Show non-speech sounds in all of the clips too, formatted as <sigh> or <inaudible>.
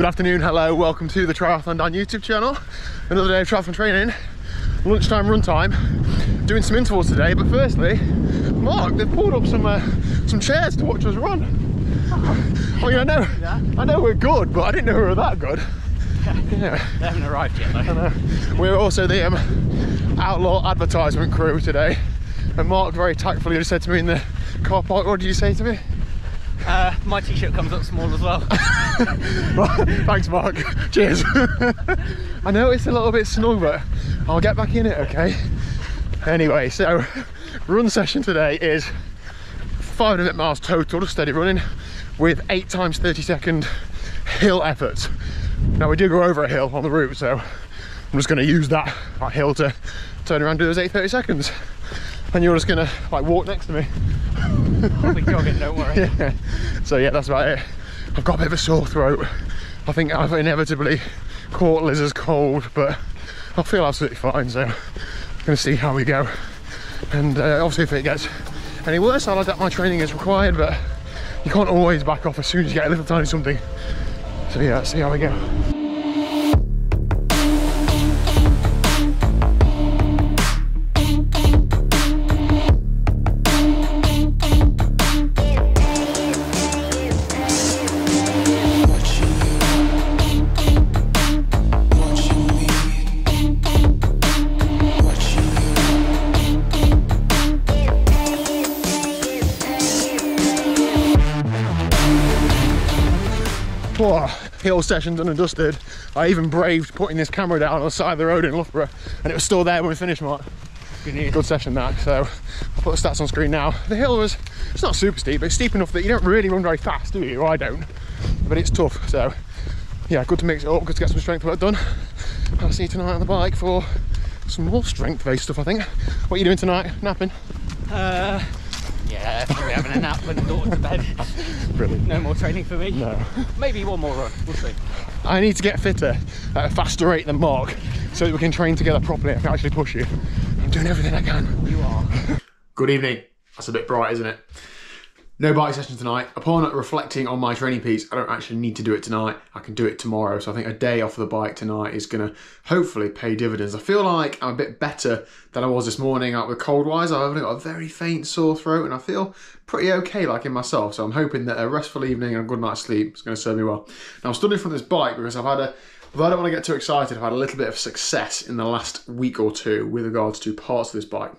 Good afternoon, hello, welcome to the Triathlon Dan YouTube channel. Another day of triathlon training, lunchtime run time, doing some intervals today, but firstly, Mark, they've pulled up some uh, some chairs to watch us run. I mean, I know, Yeah. I know we're good, but I didn't know we were that good. <laughs> Yeah. They haven't arrived yet though. We're also the um, Outlaw advertisement crew today. And Mark very tactfully just said to me in the car park, what did you say to me? Uh, my t-shirt comes up small as well. <laughs> Thanks, Mark. Cheers. <laughs> I know it's a little bit snug, but I'll get back in it, okay? Anyway, so run session today is five and miles total, steady running, with eight times 30 second hill efforts. Now we do go over a hill on the route, so I'm just going to use that, that hill to turn around and do those eight 30 seconds. And you're just going to like walk next to me. I'll be jogging, don't worry. <laughs> Yeah. So yeah, that's about it. I've got a bit of a sore throat. I think I've inevitably caught Liz's cold, but I feel absolutely fine. So I'm going to see how we go. And uh, obviously, if it gets any worse, I'll adapt my training as required. But you can't always back off as soon as you get a little tiny something. So yeah, let's see how we go. Whoa, hill session done and dusted. I even braved putting this camera down on the side of the road in Loughborough, and it was still there when we finished, Mark. Good good session that so I'll put the stats on screen now. The hill was it's not super steep but it's steep enough that you don't really run very fast do you? Or I don't but it's tough so yeah good to mix it up good to get some strength work done. I'll see you tonight on the bike for some more strength based stuff I think. What are you doing tonight napping? Uh, yeah, probably having a nap and the daughter's to bed. brilliant No more training for me. no Maybe one more run. We'll see. I need to get fitter at a faster rate than Mark so that we can train together properly I can actually push you I'm doing everything I can You are. Good evening. That's a bit bright, isn't it? No bike session tonight. Upon reflecting on my TrainingPeaks, I don't actually need to do it tonight. I can do it tomorrow. So I think a day off of the bike tonight is going to hopefully pay dividends. I feel like I'm a bit better than I was this morning out with cold wise. I've only got a very faint sore throat and I feel pretty okay like in myself. So I'm hoping that a restful evening and a good night's sleep is going to serve me well. Now I'm stood in front of this bike because I've had a Although I don't want to get too excited, I've had a little bit of success in the last week or two with regards to parts of this bike.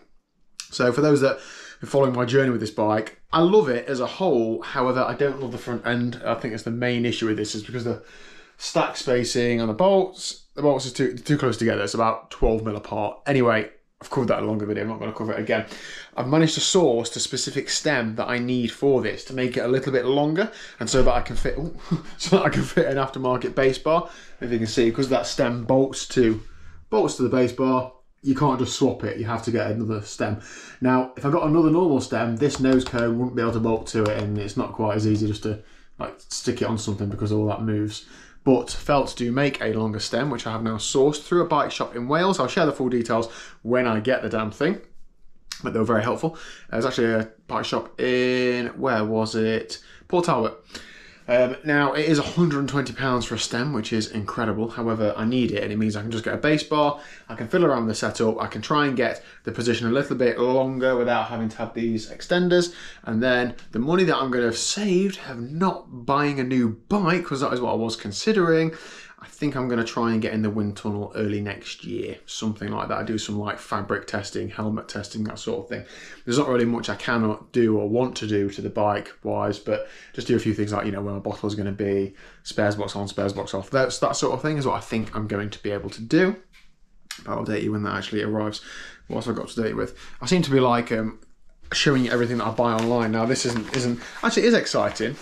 So for those that been following my journey with this bike, I love it as a whole. However, I don't love the front end. I think it's the main issue with this is because the stack spacing on the bolts, the bolts are too too close together. It's about 12 mil apart. Anyway, I've covered that in a longer video. I'm not going to cover it again. I've managed to source the specific stem that I need for this to make it a little bit longer, and so that I can fit, ooh, <laughs> so that I can fit an aftermarket base bar. If you can see, because that stem bolts to bolts to the base bar, you can't just swap it. You have to get another stem. Now, if I got another normal stem, this nose cone wouldn't be able to bolt to it, and it's not quite as easy just to like stick it on something because all that moves. But Felts do make a longer stem, which I have now sourced through a bike shop in Wales. I'll share the full details when I get the damn thing. But they were very helpful. There's actually a bike shop in where was it? Port Talbot. Um, now it is 120 pounds for a stem, which is incredible. However, I need it, and it means I can just get a base bar. I can fiddle around the setup. I can try and get the position a little bit longer without having to have these extenders. And then the money that I'm going to have saved, have not buying a new bike, because that is what I was considering. I think I'm going to try and get in the wind tunnel early next year, something like that. I do some like fabric testing, helmet testing, that sort of thing. There's not really much I cannot do or want to do to the bike wise, but just do a few things like you know where my bottle is going to be, spares box on, spares box off. That's that sort of thing is what I think I'm going to be able to do. But I'll update you when that actually arrives. What have I got to date with? I seem to be like um, showing you everything that I buy online now. This isn't isn't actually is exciting.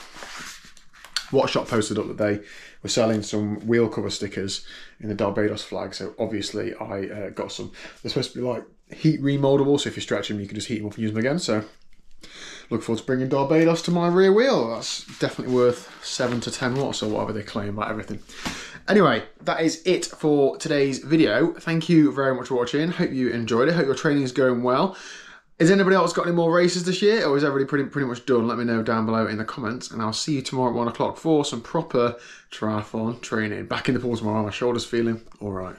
Wattshop posted up that they were selling some wheel cover stickers in the Barbados flag. So obviously I uh, got some. They're supposed to be like heat remoldable, so if you stretch them, you can just heat them up and use them again. So look forward to bringing Barbados to my rear wheel. That's definitely worth seven to ten watts or whatever they claim about everything. Anyway, that is it for today's video. Thank you very much for watching. Hope you enjoyed it. Hope your training is going well. Has anybody else got any more races this year, or is everybody pretty pretty much done? Let me know down below in the comments, and I'll see you tomorrow at one o'clock for some proper triathlon training. Back in the pool tomorrow. My shoulder's feeling all right.